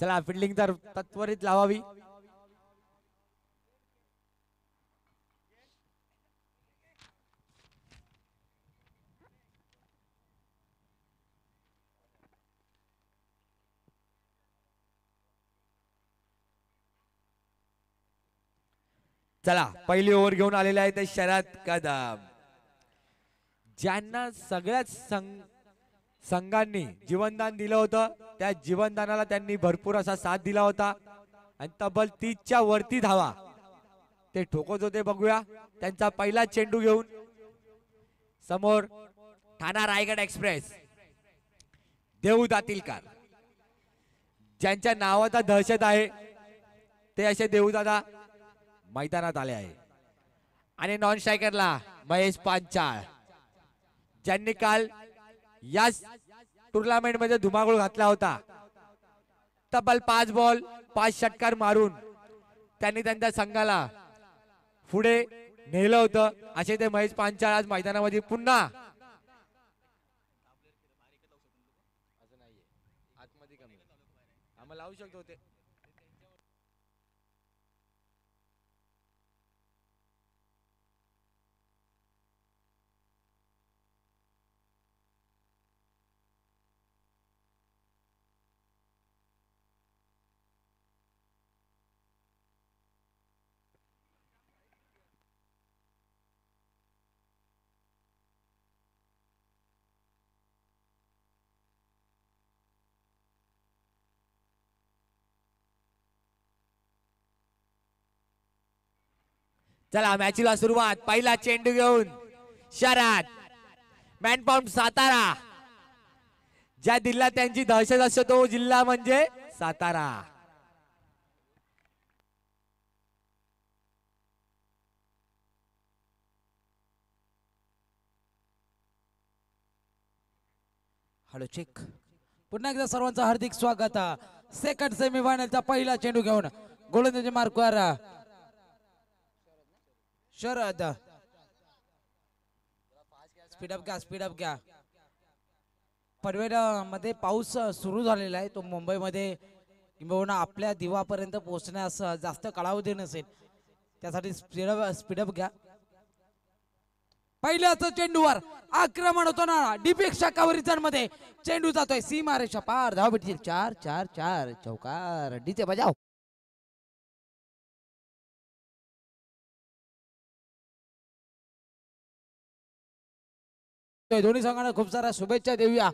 चला फिल्डिंग तर तत्वरित लावावी. चला पहिली ओव्हर घेऊन आलेले आहे ते शरद कदम. ज्यांना सगळ्याच संघ संघांनी जीवनदान दिलं होतं. त्या जीवनदानाला त्यांनी भरपूर असा साथ दिला होता. आणि तब्बल तीसच्या वरती धावा. ते ठोकत होते बघूया. त्यांचा पहिला चेंडू घेऊन समोर ठाणा रायगड एक्सप्रेस. देऊ दातीलकर. ज्यांच्या नावाचा दहशत आहे ते असे देऊदादा मैदानात आले आहे. आणि नॉन स्ट्रायकरला महेश पांचाळ ज्यांनी काल या टुर्नामेंटमध्ये धुमाकूळ घातला होता. तब्बल पाच बॉल पाच षटकार मारून त्यांनी त्यांच्या संघाला पुढे नेलं होतं. असे ते महेश पांचाळ आज मैदानामध्ये पुन्हा लावू शकतो ते चला मॅचला सुरुवात. पहिला चेंडू घेऊन शरद मॅनपाऊंड सातारा. ज्या जिल्ह्यात त्यांची दहशत असते तो जिल्हा म्हणजे सातारा. हॅलो चेक पुन्हा एकदा सर्वांचं हार्दिक स्वागत. सेकंड सेमी फायनलचा पहिला चेंडू घेऊन गोलंदाजी मार्कवर शरद स्पीडअप घ्या स्पीडअप घ्या पनवेलमध्ये पाऊस सुरू झालेला आहे. तो मुंबईमध्ये किंबहुना आपल्या दिवापर्यंत पोहोचण्यास जास्त कालावधी नसेल. त्यासाठी स्पीडअप स्पीडअप घ्या पहिल्याच चेंडूवर. आक्रमण होतो ना. डिपेक्षा कव्हरेज चेंडू जातोय. सी मारे पार. धाव भेटतील. चार चार चार. चौकार. डीचे बजाव. दोन्ही संघांना खूप साऱ्या शुभेच्छा देऊया.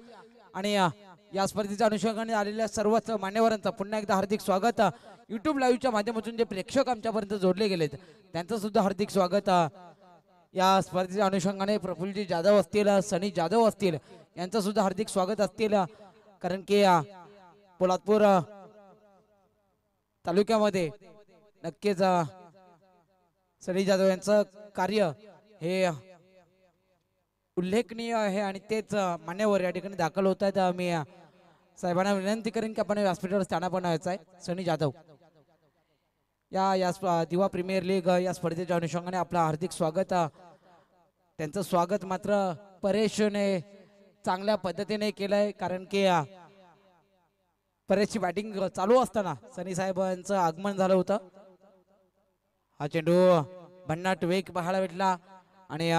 आणि या स्पर्धेच्या अनुषंगाने आलेल्या सर्वच मान्यवरांचं पुन्हा एकदा हार्दिक स्वागत. युट्यूब लाईव्हच्या माध्यमातून जे प्रेक्षक आमच्यापर्यंत जोडले गेलेत त्यांचं सुद्धा हार्दिक स्वागत. या स्पर्धेच्या अनुषंगाने प्रफुल्लजी जाधव असतील सनी जाधव असतील यांचं सुद्धा हार्दिक स्वागत असतील. कारण की पोलादपूर तालुक्यामध्ये नक्कीच सनी जाधव यांचं कार्य हे उल्लेखनीय आहे आणि तेच मान्यवर या ठिकाणी दाखल होत आहेत. मी साहेबांना विनंती करेन की आपण व्यासपीठावर स्थानापन्न बनवायचं आहे. सनी जाधव. या या दिवा प्रीमियर लीग या स्पर्धेच्या अनुषंगाने आपलं हार्दिक स्वागत. त्यांचं स्वागत मात्र परेशने चांगल्या पद्धतीने केलंय. कारण की परेशची बॅटिंग चालू असताना सनी साहेबांचं आगमन झालं होतं. हा चेंडू भन्नाट वेग पाहायला भेटला. आणि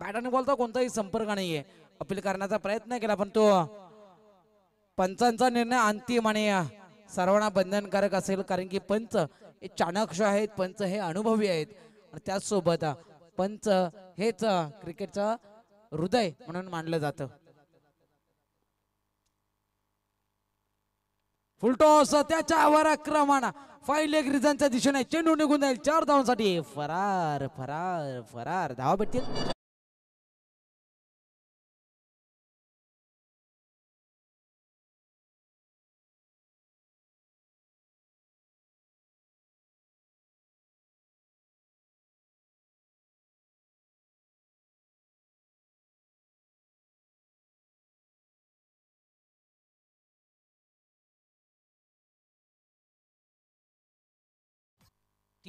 बॅटाने बोलता कोणताही संपर्क नाहीये. अपील करण्याचा प्रयत्न केला पण तो पंचांचा निर्णय अंतिम आणि सर्वांना बंधनकारक असेल कारण की पंच हे चाणक्ष आहेत पंच हे अनुभवी आहेत. आणि त्याचसोबत पंच हेच अ, क्रिकेटचं हृदय म्हणून मानलं जातं. फुलटॉस त्याच्यावर आक्रमण. फाईल एक रिझनच्या दिशेने चेंडू निघून जाईल. चार धावांसाठी. फरार फरार फरार. धावा भेटतील.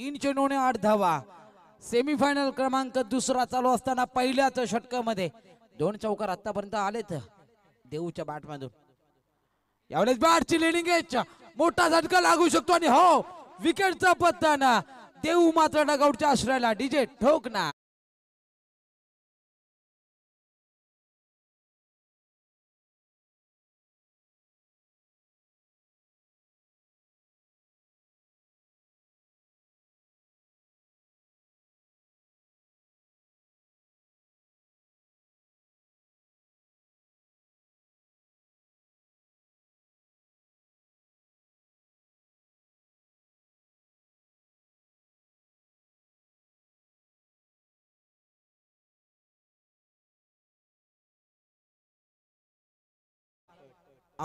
तीन चेंडूने आठ धावा. सेमीफायनल क्रमांक दुसरा चालू असताना पहिल्याच षटकामध्ये. दोन चौकार आतापर्यंत आलेत देऊच्या बॅटमधून. यावेळेस बॅटची लिडिंग एच मोठा झटका लागू शकतो आणि हो विकेटचा पत्ता ना. देऊ मात्र डगआउटच्या आश्रयाला. डीजे ठोक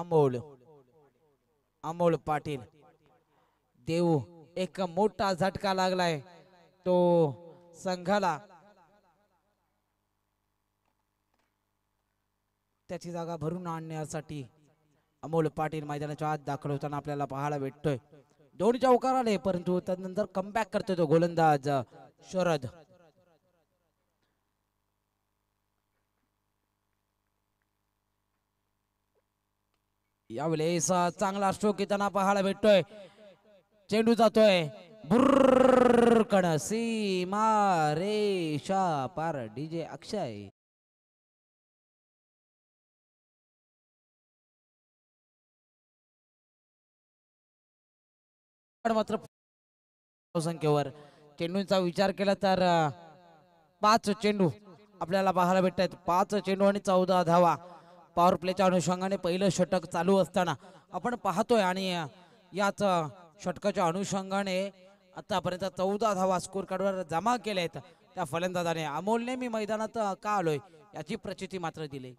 अमोल अमोल पाटील. देऊ एक मोठा झटका लागलाय. तो संघाला. त्याची जागा भरून आणण्यासाठी अमोल पाटील मैदानाच्या आत दाखल होताना आपल्याला पाहायला भेटतोय. दोन चौकार आले परंतु त्यानंतर कमबॅक करतोय तो गोलंदाज शरद. यावेळेस चांगला स्ट्रोक येताना पाहायला भेटतोय. चेंडू जातोय. बुर्र कण. सीमा रेषा पार. डीजे अक्षय. पण मात्र संख्येवर. चेंडूंचा विचार केला तर पाच चेंडू आपल्याला पाहायला भेटत पाच चेंडू आणि चौदा धावा. पॉवर प्लेच्या अनुषंगाने पहिलं षटक चालू असताना आपण पाहतोय आणि याच षटकाच्या अनुषंगाने आतापर्यंत चौदा धावा स्कोर कार्डवर जमा केल्या आहेत. त्या फलंदाजाने अमोलने मी मैदानात का आलोय याची प्रचिती मात्र दिली.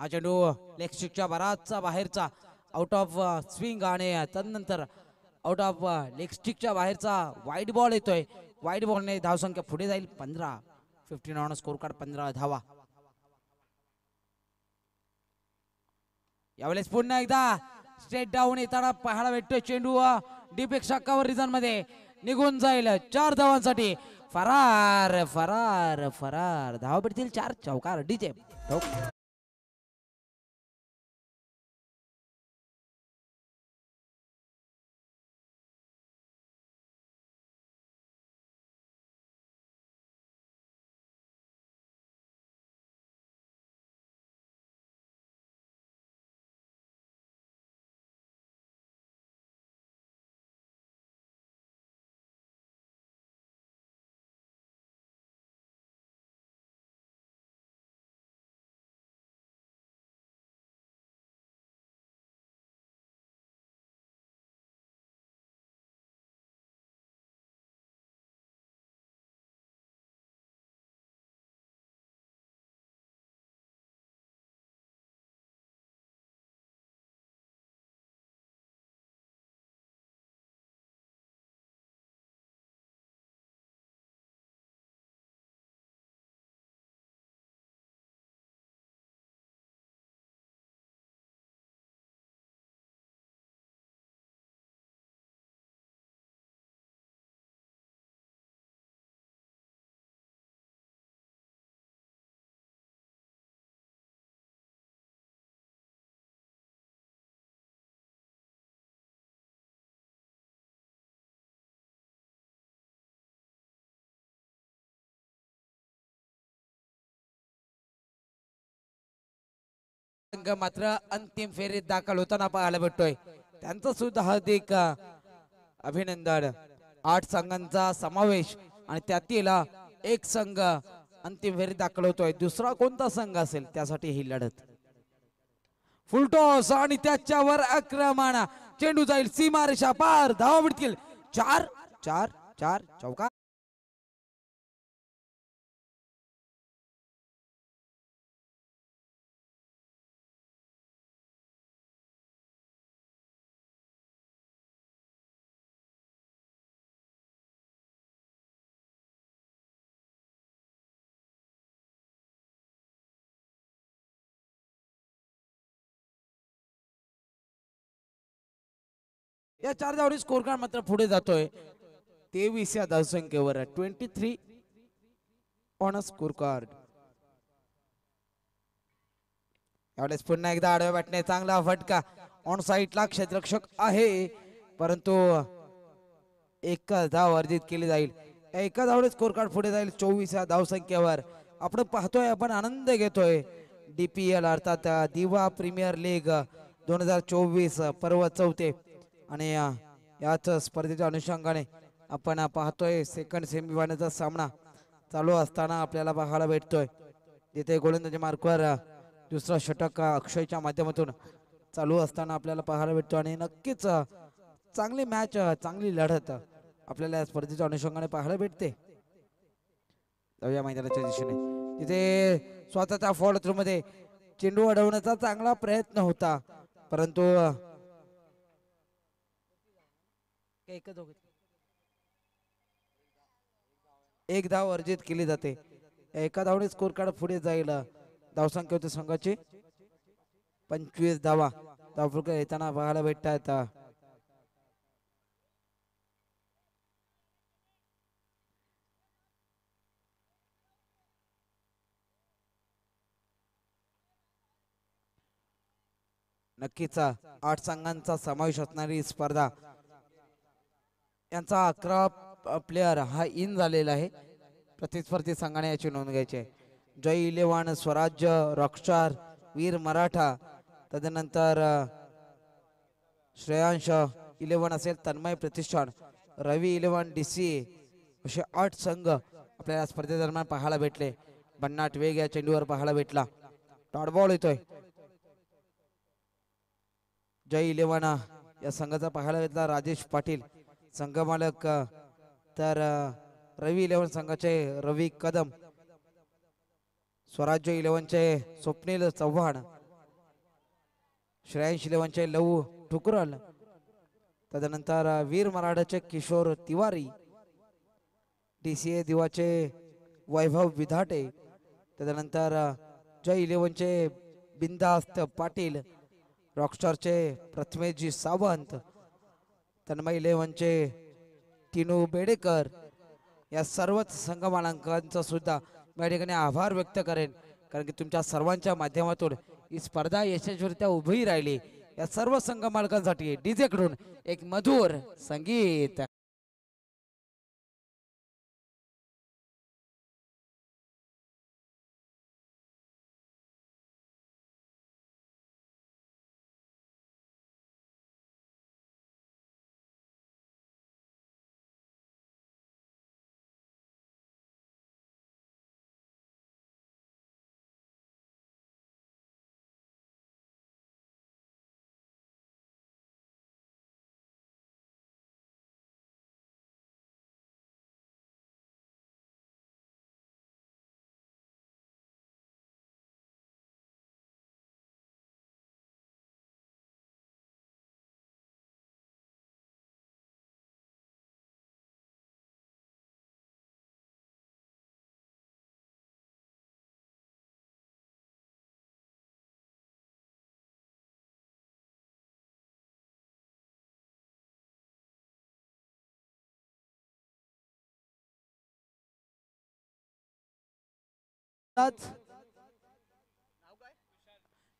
हा चेंडू लेगस्टिकच्या बराचसा बाहेरचा आउट ऑफ स्विंग आणि तदनंतर आउट ऑफ लेगस्टिकच्या बाहेरचा वाईट बॉल येतोय. वाईट बॉलने धावसंख्या पुढे जाईल. पंधरा फिफ्टीन ऑन स्कोर कार्ड पंधरा धावा. यावेळेस पुन्हा एकदा स्टेट डाऊन येताना पाहायला भेटतोय चेंडू. डीप एक रिझनमध्ये निघून जाईल. चार धावांसाठी. फरार फरार फरार. धावा भेटतील चार चौकार. डीजे संघ मात्र अंतिम फेरीत दाखल होताना पाहायला भेटतोय. त्यांचं सुद्धा हार्दिक अभिनंदन. आठ संघांचा समावेश आणि त्यातील एक संघ अंतिम फेरीत दाखल होतोय. दुसरा कोणता संघ असेल त्यासाठी ही लढत. फुलटॉस आणि त्याच्यावर आक्रमण. चेंडू जाईल सीमा रेषा पार. धावा मिळतील. चार चार चार चौका. या चार धावडी स्कोर कार्ड मात्र पुढे जातोय. तेवीस या धावसंख्येवर twenty three on a score card यावेळेस पुन्हा एकदा आडव्या बॅटने चांगला फटका. ऑन साईटला क्षेत्ररक्षक आहे. परंतु एका धाव अर्जित केली जाईल. एका धावडे स्कोर कार्ड पुढे जाईल. चोवीस या धावसंख्येवर. आपण पाहतोय आपण आनंद घेतोय. डीपीएल अर्थात दिवा प्रीमियर लीग दोन हजार चोवीस पर्व चौथे. आणि याच स्पर्धेच्या अनुषंगाने आपण पाहतोय सेकंड सेमीफायनलचा सामना चालू असताना आपल्याला पाहायला भेटतोय. तिथे गोलंदाजी मार्कवर दुसरा षटक अक्षयच्या माध्यमातून चालू असताना आपल्याला पाहायला भेटतो आणि नक्कीच चांगली मॅच चांगली लढत आपल्याला या स्पर्धेच्या अनुषंगाने पाहायला भेटते. जाऊया मैदानाच्या दिशेने. तिथे स्वतःच्या फॉल थ्रू मध्ये चेंडू अडवण्याचा चांगला प्रयत्न होता. परंतु अ, एकच दोघं. एक धाव अर्जित केली जाते. एका धावने स्कोर कार्ड पुढे जाईल. धावसंख्या होती संघाची पंचवीस धावा. धावफुलकर येताना पाहायला भेटतात. नक्कीच आठ संघांचा समावेश असणारी स्पर्धा यांचा अकरा प्लेअर हा इन झालेला आहे. प्रतिस्पर्धी संघाने याची नोंद घ्यायची आहे. जय इलेव्हन स्वराज्य रॉकस्टार वीर मराठा तदनंतर श्रेयांश इलेव्हन असेल Tanmay Pratishthan Ravi eleven D C असे आठ संघ आपल्याला स्पर्धेदरम्यान पाहायला भेटले. भन्नाट वेग या चेंडूवर पाहायला भेटला. डॉट बॉल येतोय. जय इलेव्हन या संघाचा पाहायला भेटला. राजेश पाटील संघ मालक तर रवी इलेव्हन संघाचे रवी कदम स्वराज्य इलेव्हनचे स्वप्नील चव्हाण श्रेयांश इलेव्हनचे लव ठुकरल तदनंतर Veer मराठाचे Kishore Tiwari D C A दिवाचे Vaibhav Vidhate तदनंतर जय इलेव्हनचे बिंदास्त पाटील रॉकस्टारचे प्रथमेशजी सावंत तन्मय इलेव्हनचे तिनू बेडेकर या सर्वच संघ सुद्धा या ठिकाणी आभार व्यक्त करेन. कारण की तुमच्या सर्वांच्या माध्यमातून ही स्पर्धा यशस्वीरित्या उभी राहिली. या सर्व संघ मालकांसाठी डीजेकडून एक मधुर संगीत.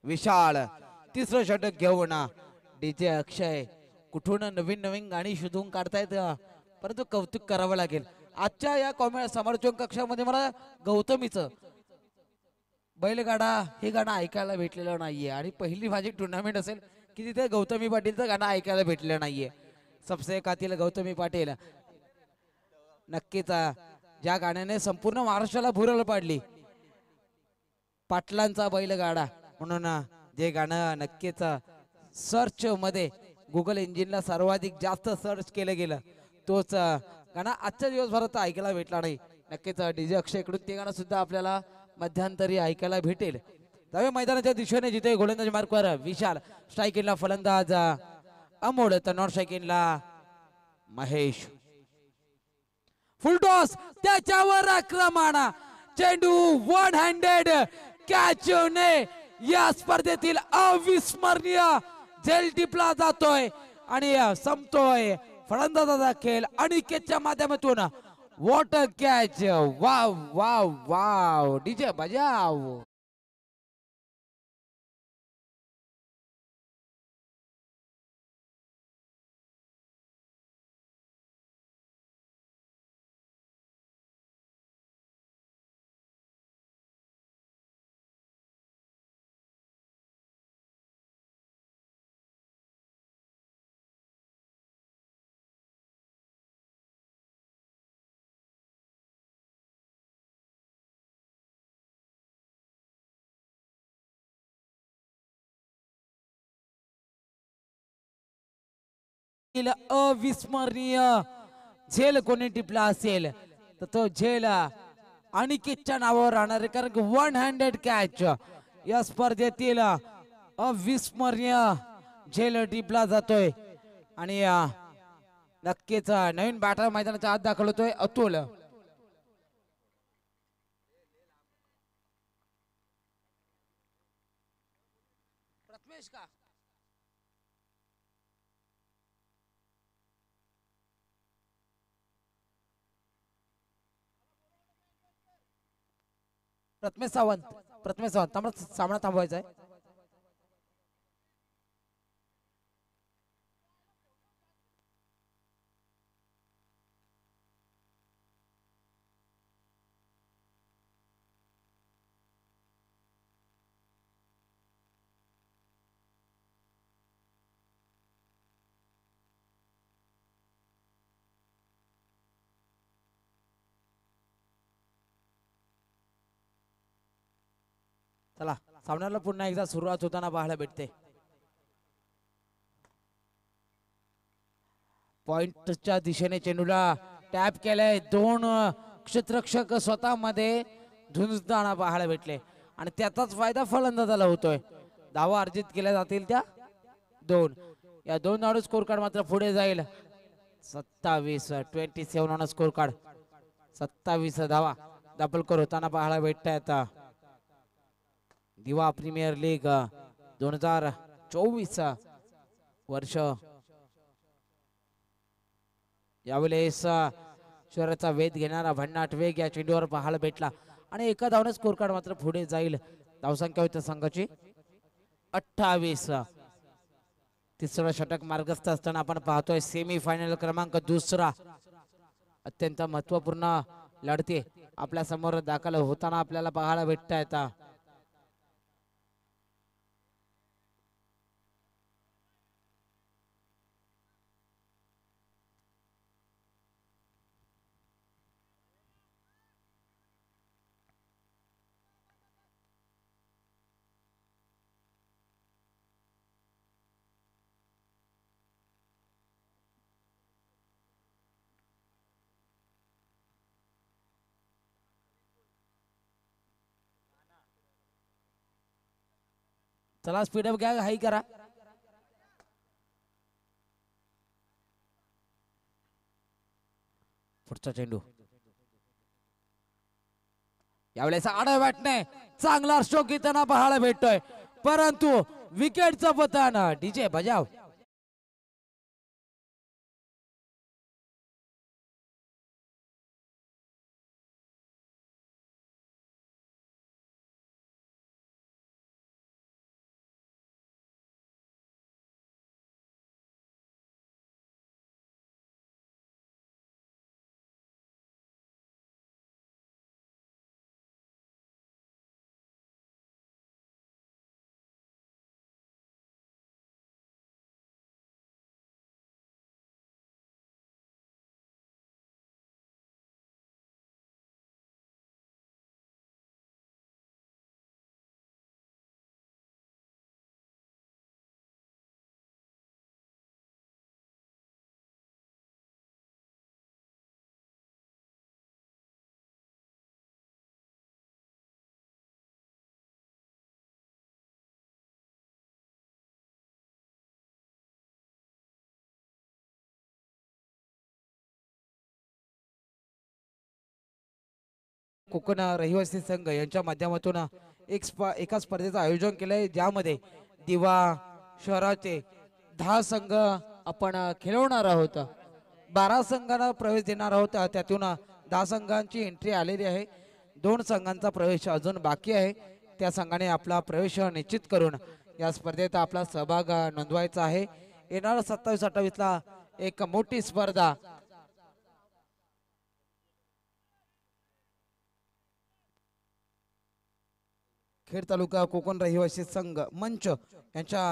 विशाल तिसरं षटक घेऊन डीजे अक्षय कुठून नवीन नवीन गाणी शोधून काढतायत परंतु कौतुक करावं लागेल. आजच्या या कॉमेडी समालोचन कक्षामध्ये मला गौतमीचं बैलगाडा हे गाणं ऐकायला भेटलेलं नाहीये. आणि पहिली माझी टुर्नामेंट असेल की तिथे गौतमी पाटीलचं गाणं ऐकायला भेटलेलं नाहीये. सबसे कातील गौतमी पाटील. नक्कीच ज्या गाण्याने संपूर्ण महाराष्ट्राला भुरळ पाडली. पाटलांचा बैलगाडा. म्हणून जे गाणं नक्कीच सर्च मध्ये गुगल इंजिनला सर्वाधिक जास्त सर्च केलं गेलं. तोच गाणं आजच्या दिवसभरात ऐकायला भेटला नाही. नक्कीच डीजे अक्षयकडून ते गाणं सुद्धा आपल्याला मध्यंतरी ऐकायला भेटेल. जाऊया मैदानाच्या दिशेने जिथे गोलंदाज मार्कवर विशाल स्ट्रायकिनला फलंदाज अमोड अमोल तर नॉन स्ट्रायकिनला महेश. फुलटॉस त्याच्यावर आक्रमण. चेंडू वन हँडेड कॅच या स्पर्धेतील अविस्मरणीय झेल टिपला जातोय आणि संपतोय फलंदाजाचा खेळ अनिकेतच्या माध्यमातून. What a catch wow wow wow DJ बजाव. अविस्मरणीय. झेल कोणी टिपला असेल तर तो झेल अनिकेतच्या नावावर राहणार आहे कारण वन हँडेड कॅच या स्पर्धेतील अविस्मरणीय झेल टिपला जातोय. आणि नक्कीच नवीन बॅटर मैदानाच्या आत दाखवतोय अतुल प्रथमेश का प्रथमेश सावंत. प्रथमेश सावंत. थांबा सामना थांबवायचा आहे. चला सामन्याला पुन्हा एकदा सुरुवात होताना पाहायला भेटते. पॉइंटच्या दिशेने चेंडूला टॅप केलाय. दोन क्षेत्रक्षक स्वतःमध्ये झुंजताना पाहायला भेटले. आणि त्याचाच फायदा फलंदाजाला होतोय. धावा अर्जित केल्या जातील त्या दोन. या दोन धाडू स्कोर कार्ड मात्र पुढे जाईल. सत्तावीस twenty seven on score card सत्तावीस धावा डबल होताना पाहायला भेटतायत. दिवा प्रीमियर लीग दोन हजार चोवीस वर्ष. यावेळेस शहराचा वेध घेणारा भन्नाट वेग या चेंडूवर पाहायला भेटला. आणि एका धावने स्कोर कार्ड मात्र पुढे जाईल. धावसंख्या होती संघाची अठ्ठावीस. तिसरा षटक मार्गस्थ असताना आपण पाहतोय सेमी फायनल क्रमांक दुसरा. अत्यंत महत्त्वपूर्ण लढती आपल्यासमोर दाखल होताना आपल्याला पाहायला भेटत चला स्पीडअप घ्या हाई करा. पुढचा चेंडू. यावेळेस आडा वाटणे. चांगला स्ट्रोक घेताना पाहायला भेटतोय. परंतु विकेटचं पतन. डीजे बजाव. कोकण रहिवासी संघ यांच्या माध्यमातून एक स्प- एका स्पर्धेचं आयोजन केलंय. ज्यामध्ये दिवा शहराचे दहा संघ आपण खेळवणार आहोत. बारा संघांना प्रवेश देणार आहोत. त्यातून दहा संघांची एंट्री आलेली आहे. दोन संघांचा प्रवेश अजून बाकी आहे. त्या संघाने आपला प्रवेश निश्चित करून या स्पर्धेत आपला सहभाग नोंदवायचा आहे. येणारा सत्तावीस अठ्ठावीसला एक मोठी स्पर्धा खेड तालुका कोकण रहिवासी संघ मंच यांच्या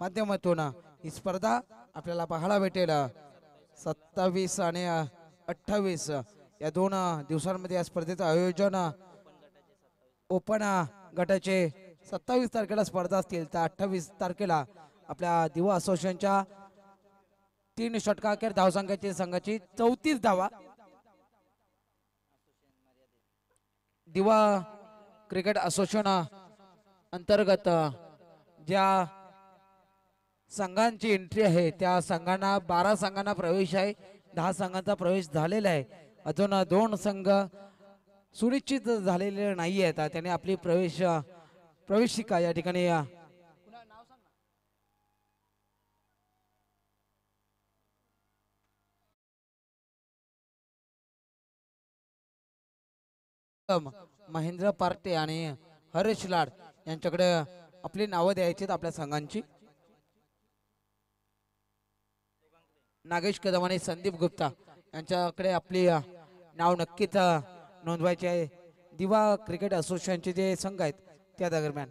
माध्यमातून ही स्पर्धा आपल्याला पाहायला भेटेल. सत्तावीस आणि अठ्ठावीस या दोन दिवसांमध्ये या स्पर्धेचं आयोजन ओपन गटाचे सत्तावीस तारखेला स्पर्धा असतील. तर अठ्ठावीस तारखेला आपल्या दिवा असोसिएशनच्या तीन षटकाखेर धावसंघाची धावसंख्याची संघाची चौतीस धावा. दिवा क्रिकेट असोसिएशन अंतर्गत ज्या संघांची एंट्री आहे त्या संघांना बारा संघांना प्रवेश आहे दहा संघांचा प्रवेश झालेला आहे. अजून दोन संघ सुनिश्चित झालेले नाही आहेत. त्याने आपली प्रवेश प्रवेशिका या ठिकाणी महेंद्र पार्टे आणि हरेश लाड. यांच्याकडे आपली नावं द्यायची आहेत आपल्या संघांची. नागेश कदम आणि संदीप गुप्ता यांच्याकडे आपली नाव नक्कीच नोंदवायची आहे. दिवा क्रिकेट असोसिएशनचे जे संघ आहेत त्या दरम्यान.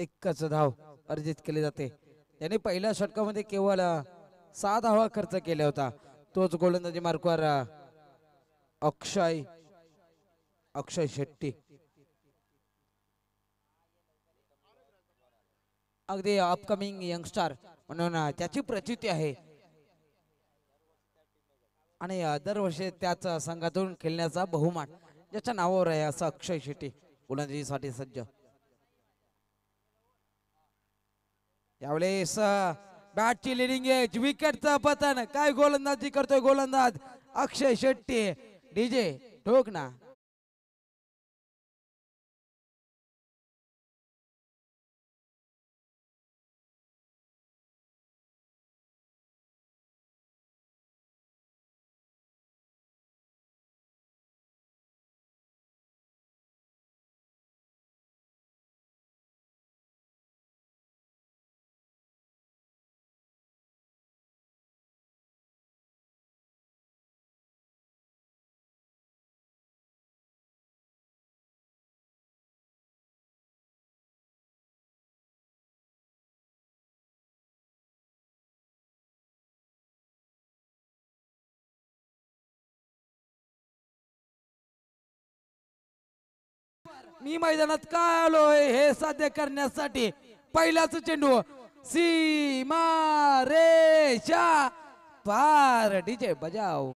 एकच धाव अर्जित केली जाते. त्याने पहिल्या षटकामध्ये केवळ सहा धावा खर्च केला होता. तोच गोलंदाजी मार्कवर अक्षय अक्षय शेट्टी. अगदी अपकमिंग यंगस्टार म्हणून त्याची प्रचिती आहे. आणि दरवर्षी त्याच संघातून खेळण्याचा बहुमान ज्याच्या नावावर आहे असं अक्षय शेट्टी. गोलंदाजीसाठी सज्ज. यावेळेस बॅटची लिडिंग एज विकेटचं पतन. काय गोलंदाजी करतोय गोलंदाज? अक्षय शेट्टी. डीजे ठोक मी मैदानात काय आलोय हे साध्य करण्यासाठी पहिलाच चेंडू सीमा रेषा पार. डीजे बजाव.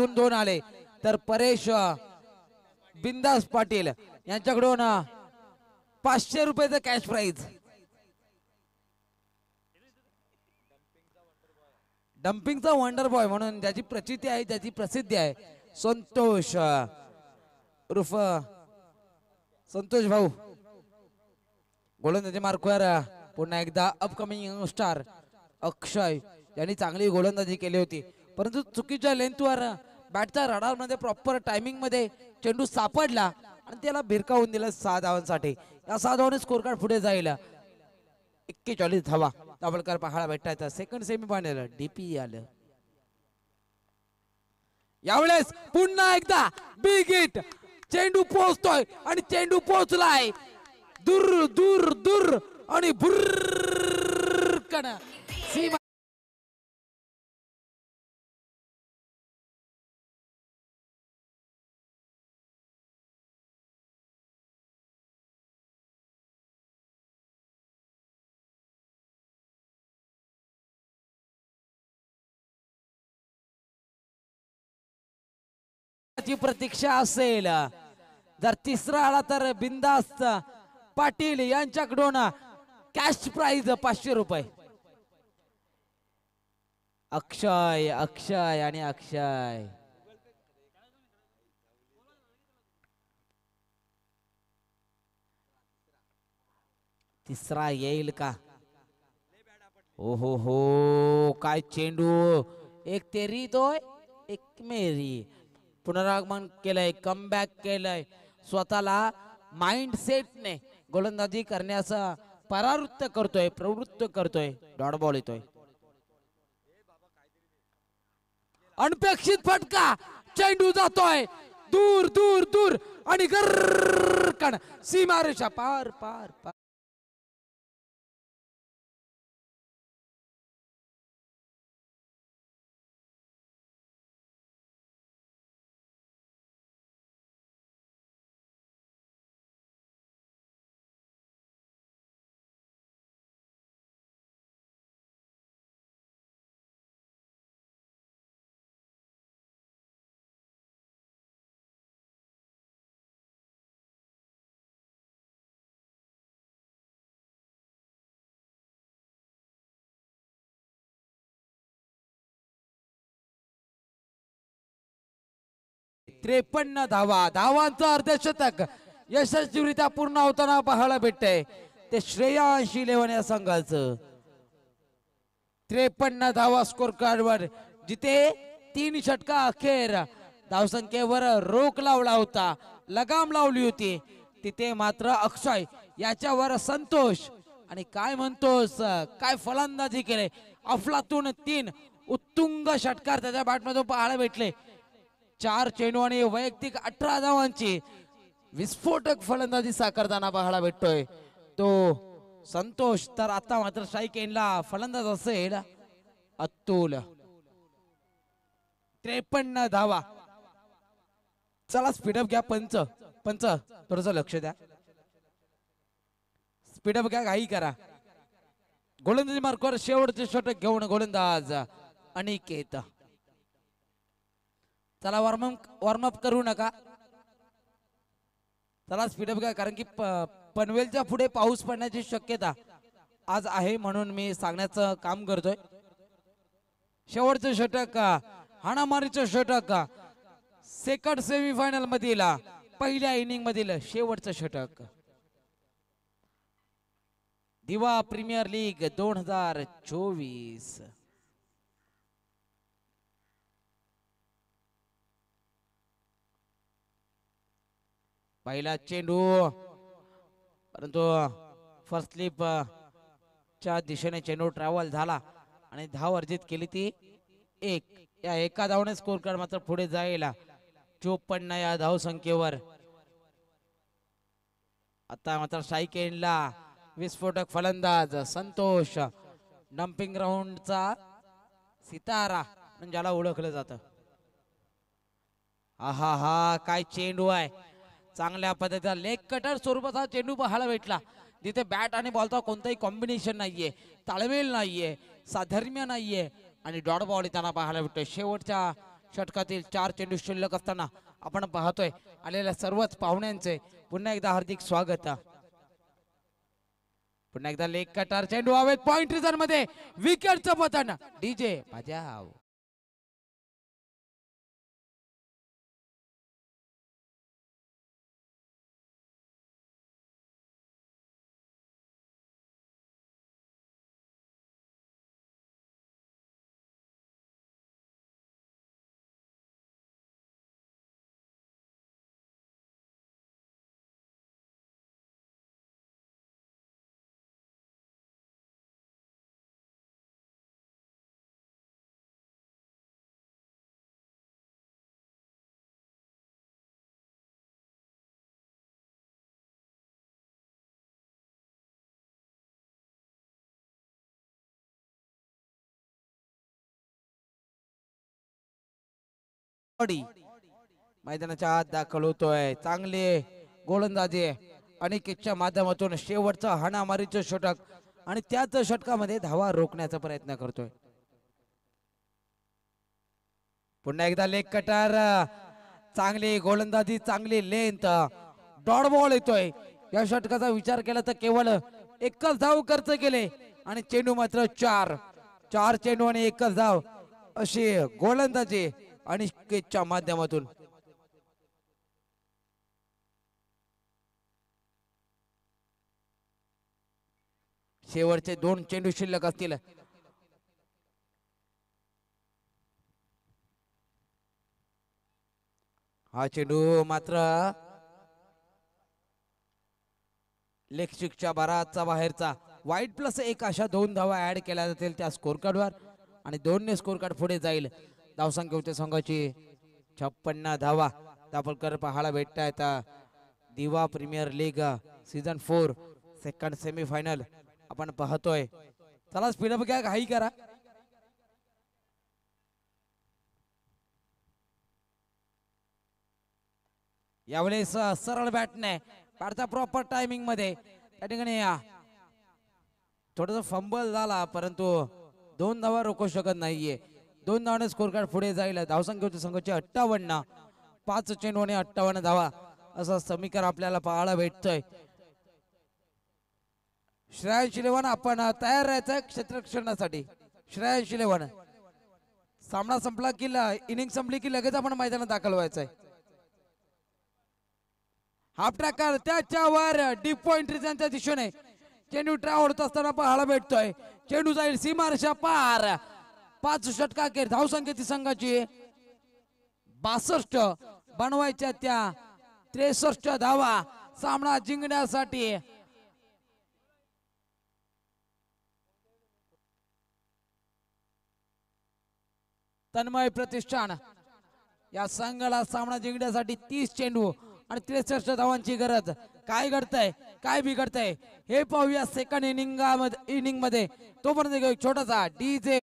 अजून दोन आले. तर परेश बिंदास पाटील यांच्याकडून पाचशे रुपयाचं कॅश प्राईज डम्पिंगचा वंडर बॉय म्हणून ज्याची प्रचिती आहे ज्याची प्रसिद्धी आहे संतोष रुफ संतोष भाऊ. गोलंदाजी मार्कवर पुन्हा एकदा अपकमिंग स्टार अक्षय यांनी चांगली गोलंदाजी केली होती. परंतु चुकीच्या लेंथवर बॅटचा रडारमध्ये प्रॉपर टायमिंगमध्ये चेंडू सापडला आणि त्याला भिरकावून दिलं सहा धावांसाठी. या सहा धावाने स्कोर कार्ड पुढे जाईल. एक्केचाळीस धावा. दाभोलकर पहाडा भेटायचा. सेकंड सेमी फायनल डीपी आलं यावेळेस पुन्हा एकदा बिग हिट चेंडू पोहोचतोय आणि चेंडू पोहोचलाय. दूर दूर दूर आणि भुर्रकन ची प्रतीक्षा असेल जर तिसरा आला तर बिंदास्त पाटील यांच्याकडून कॅश प्राइज पाचशे रुपये. अक्षय अक्षय आणि अक्षय. तिसरा येईल का? ओ हो हो काय चेंडू? एक तेरी दोय एक मेरी. पुनरागमन केलंय कमबॅक केलंय. स्वतःला माइंड सेटने गोलंदाजी करण्याचा परावृत्त करतोय प्रवृत्त करतोय. डॉट बॉल येतोय. अनपेक्षित फटका. चेंडू जातोय. दूर दूर दूर. आणि गर्रकण सीमारेषा पार पार पार त्रेपन्न धावा. धावांचं अर्धशतक. यशस्वीरित्या पूर्ण होताना पाहायला भेटतंय. ते श्रेयांशी इलेव्हन या संघाचं. त्रेपन्न धावा स्कोर कार्डवर जिथे तीन षटका अखेर. धावसंख्येवर रोख लावला होता. लगाम लावली होती. तिथे मात्र अक्षय याच्यावर संतोष. आणि काय म्हणतोस? काय फलंदाजी केले? अफलातून तीन उत्तुंग षटकार त्याच्या बॅटमधून पाहायला भेटले. चार चेंडू आणि वैयक्तिक अठरा धावांची विस्फोटक फलंदाजी साकारताना पाहायला भेटतोय. तो संतोष तर आता मात्र स्ट्राईक एंडला फलंदाज असेल अतुल. त्रेपन्न धावा. चला स्पीडअप घ्या पंच. पंच थोडस लक्ष द्या. स्पीडअप घ्या घाई करा. गोलंदाजी मार्कवर शेवटचे षटक घेऊन गोलंदाज अनिकेत. चला वॉर्मअप वॉर्मअप करू नका. चला स्पीडअप घ्या कारण की प- पनवेलच्या पुढे पाऊस पडण्याची शक्यता आज आहे म्हणून मी सांगण्याचं काम करतोय. शेवटचं षटक हाणामारीचं षटक सेकंड सेमीफायनल मधील पहिल्या इनिंग मधील शेवटचं षटक. दिवा प्रीमियर लीग दोन हजार चोवीस. पहिला चेंडू. परंतु फर्स्ट स्लिप च्या दिशेने चेंडू ट्रॅव्हल झाला आणि धाव अर्जित केली ती एक. या एका धावने स्कोर कार्ड मात्र पुढे जाईल. चोपन्न या धाव संख्येवर. आता मात्र स्ट्राईक विस्फोटक फलंदाज संतोष. डम्पिंग ग्राउंडचा सितारा ज्याला ओळखलं जात. आहा हा काय चेंडू आहे. चांगल्या पद्धतीचा लेग कटर स्वरूपाचा चेंडू पाहायला भेटला. जिथे बॅट आणि बॉलचा कोणताही कॉम्बिनेशन नाहीये. ताळमेल नाहीये. साधर्म्य नाहीये. आणि डॉट बॉल त्यांना पाहायला भेटतोय. शेवटच्या षटकातील चार चेंडू शिल्लक असताना आपण पाहतोय आलेल्या सर्वच पाहुण्यांचे पुन्हा एकदा हार्दिक स्वागत. पुन्हा एकदा लेग कटर चेंडू हवेत. पॉइंट रिझनमध्ये विकेटचं पतन. डीजे बजाव मैदानाच्या आत दाखल होतोय. चांगले गोलंदाजी अनिकेतच्या माध्यमातून शेवटचा हाणामारीचं षटक आणि त्याच षटकामध्ये धावा रोखण्याचा प्रयत्न करतोय. पुन्हा एकदा लेग कटार. चांगली गोलंदाजी चांगली लेंथ. डॉट बॉल येतोय. या षटकाचा विचार केला तर केवळ एकच धाव खर्च केले आणि चेंडू मात्र चार. चार चेंडू आणि एकच धाव. अशी गोलंदाजी आणि केचच्या माध्यमातून. शेवटचे दोन चेंडू शिल्लक असतील. हा चेंडू मात्र लेखशिकच्या बाराचा बाहेरचा. वाईट प्लस एक अशा दोन धावा ऍड केल्या जातील त्या स्कोर कार्डवर आणि दोनने स्कोर कार्ड पुढे जाईल. धावसंख्या होते संघाची छप्पन्न धावा. दाभोलकर पाहायला भेटतायत Diva premier league season four second semifinal आपण पाहतोय. चला स्पीडअप घ्या घाई करा. यावेळेस सरळ बॅटने बॅटचा प्रॉपर टायमिंगमध्ये. त्या ठिकाणी थोडस फंबल झाला परंतु दोन धावा रोखू शकत नाहीये. दोन धावाने स्कोर कार्ड पुढे जाईल. धावसंख्या संघाचे अठ्ठावन्न. पाच चेंडू आणि अठ्ठावन्न धावा. असं समीकरण आपल्याला पाहायला भेटतोय. श्रेयस इलेव्हन आपण तयार राहायचं क्षेत्रक्षणासाठी श्रेयस इलेव्हन. सामना संपला की इनिंग संपली की लगेच आपण मैदानात दाखल व्हायचंय. हाफ ट्रॅकर त्याच्यावर डीप पॉइंट रिझनच्या दिशेने. चेंडू ट्रॅव्हल होत असताना पाहायला भेटतोय. चेंडू जाईल सीमारशा पार. पाच षटकाखेर धावसंख्येची संघाची बासष्ट बनवायच्या त्या त्रेसष्ट धावा सामना जिंकण्यासाठी. तन्मय प्रतिष्ठान. या संघाला सामना जिंकण्यासाठी तीस चेंडू आणि त्रेसष्ट धावांची गरज. काय घडतंय? काय बिघडतंय? हे पाहूया सेकंड इनिंग इनिंगमध्ये. तोपर्यंत एक छोटासा डीजे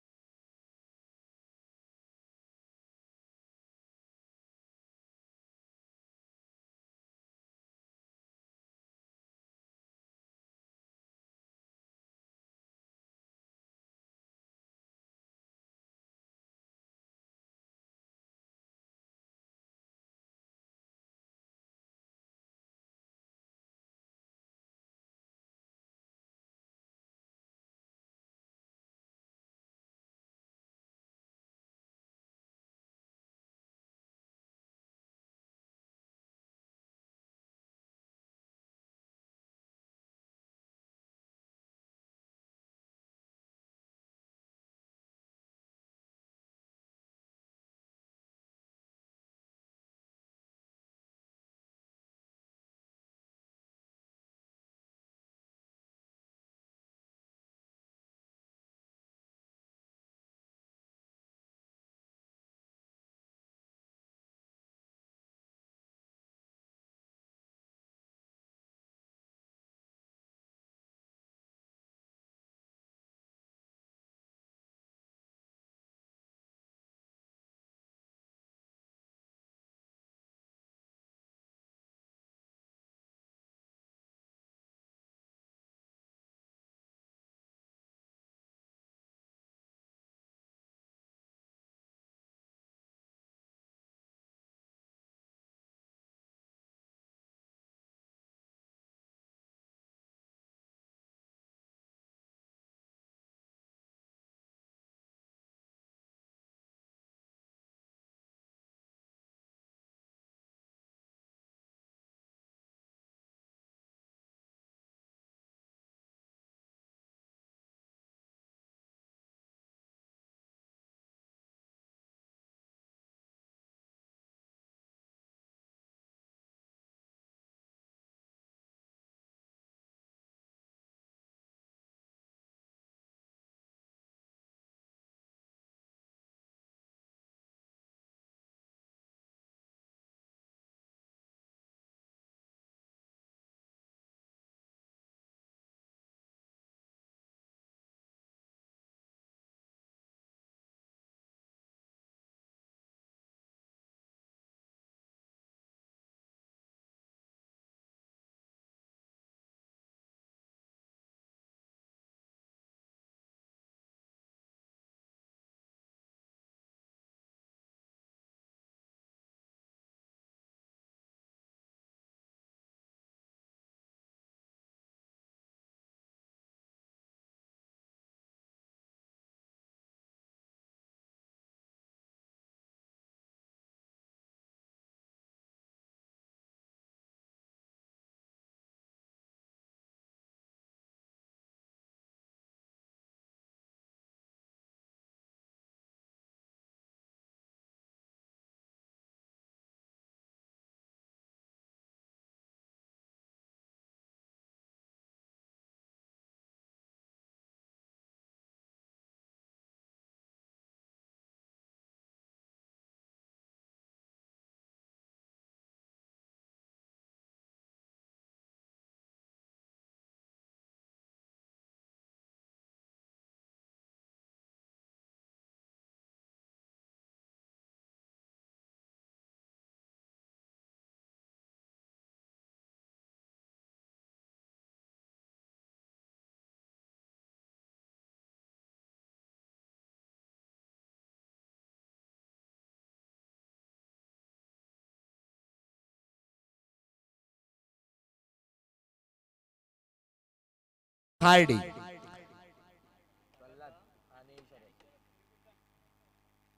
हार्डी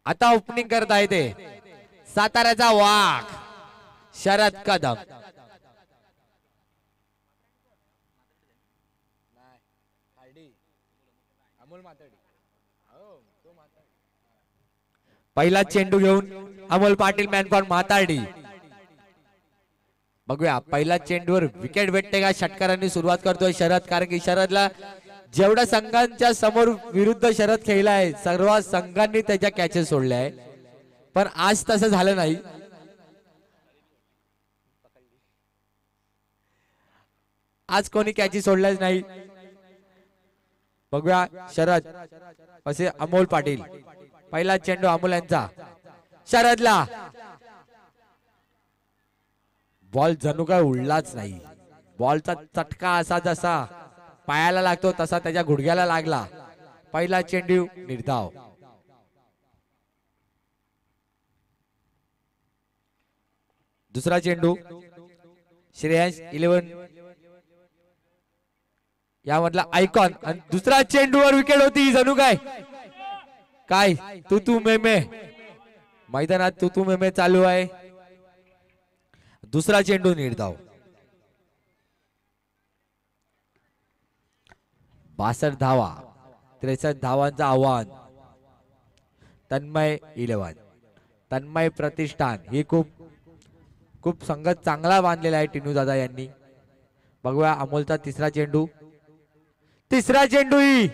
आता ओपनिंग करत आहे ते साताऱ्याचा वाघ. शरद कदम. पहिला चेंडू घेऊन अमोल पाटील मॅनकॉन म्हाताडी बघूया पहिल्या चेंडूवर विकेट भेटते का? षटकारांनी सुरुवात करतोय शरद कारण की शरदला जेवढ्या संघांच्या समोर विरुद्ध शरद खेळला आहे सर्व संघांनी त्याच्या कॅचेस सोडल्या आहे पण आज तसं झालं नाही. आज कोणी कॅची सोडल्याच नाही. बघूया शरद असे अमोल पाटील. पहिला चेंडू अमोल यांचा. शरदला. बॉल जणू काय उडलाच नाही. बॉलचा चटका असा जसा पायाला लागतो तसा त्याच्या गुडघ्याला लागला. पहिला चेंडू निर्धाव. दुसरा चेंडू श्रेयांश इलेव्हन. यामधला आयकॉन आणि दुसरा चेंडूवर विकेट होती जणू काय? काय? तू तू मे मे मैदानात तू तू मे मे चालू आहे. दुसरा चेंडू निर्धाव बासष्ट धावा. त्रेसष्ट धावांचं आव्हान. तन्मय इलेवन. तन्मय प्रतिष्ठान. ही खूप खूप संगत चांगला बांधलेला आहे टिनू दादा यांनी. बघूया अमोलचा तिसरा चेंडू तिसरा चेंडू ही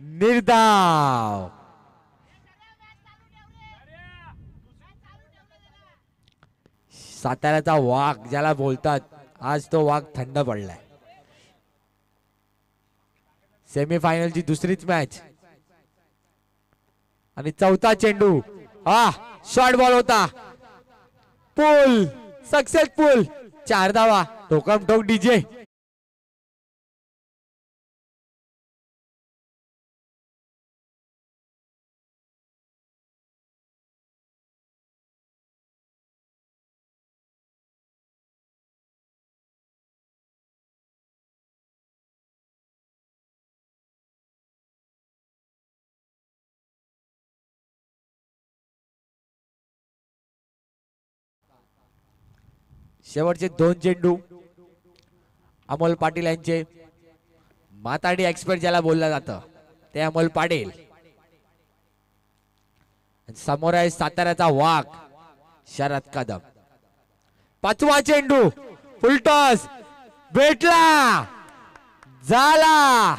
निर्धाव साताऱ्याचा वाघ ज्याला बोलतात आज तो वाघ थंड पडलाय. सेमीफायनलची दुसरीच मॅच. आणि चौथा चेंडू हा शॉर्ट बॉल होता. पूल सक्सेसफुल चार धावा टोकम टोक डीजे शेवटचे दोन चेंडू. अमोल पाटील यांचे. माताडी एक्सपर्ट ज्याला बोललं जातं ते अमोल पाटील. समोर आहे साताऱ्याचा वाघ शरद कदम. पाचवा चेंडू फुलटॉस भेटला. झाला.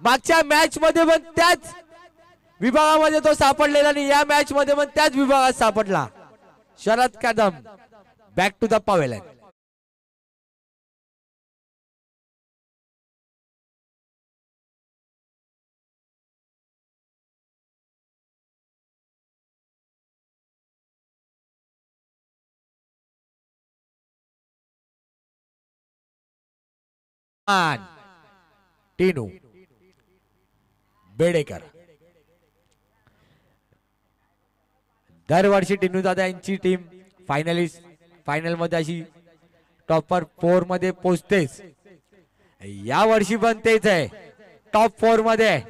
मागच्या मॅच मध्ये पण त्याच विभागामध्ये तो सापडलेला आणि या मॅच मध्ये पण त्याच विभागात सापडला. Sharad Kadam. Back to the pavilion. Tinu Bedekar दरवर्षी टिनू दादा यांची टीम फायनलिस्ट फायनलमध्ये अशी टॉपर फोरमध्ये पोचतेच. या वर्षी पण तेच आहे. टॉप फोरमध्ये.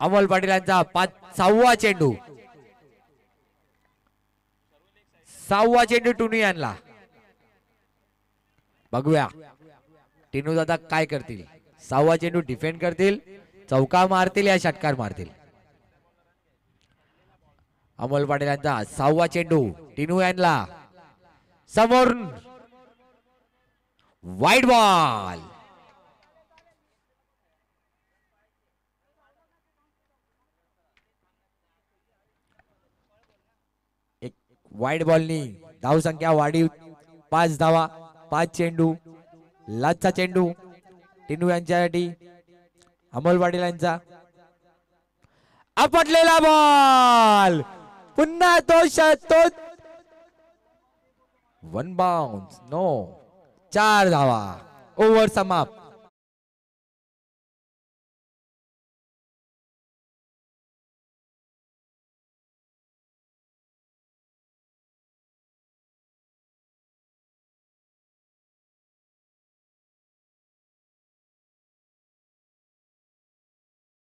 अमोल पाटील यांचा पाच सहावा चेंडू. सहावा चेंडू टुनी यांना. बघूया. टिनू दादा काय करतील? सहावा चेंडू डिफेंड करतील चौका मारतील या षटकार मारतील. अमोल पाटील यांचा सहावा चेंडू टिनू यांना. समोर वाईट बॉल. एक वाईट बॉलनी धाव संख्या वाढीव पाच धावा पाच चेंडू लाचचा चेंडू टिनू यांच्यासाठी. अमोल पाटील यांचा आपटलेला बॉल. पुन्हा तो शतो वन बाउंस नो चार धावा। ओवर समाप्त।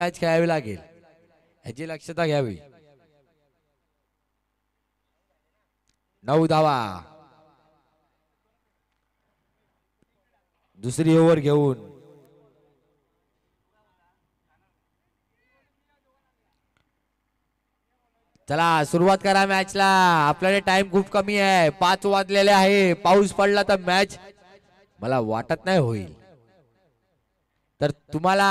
मॅच खेळावी लागेल. ह्याची लक्षता घ्यावी. नऊ धावा दुसरी ओव्हर घेऊन. चला सुरुवात करा मॅचला आपल्याला टाइम खूप कमी आहे. पाच वाजलेले आहे. पाऊस पडला तर मॅच मला वाटत नाही होईल. तर तुम्हाला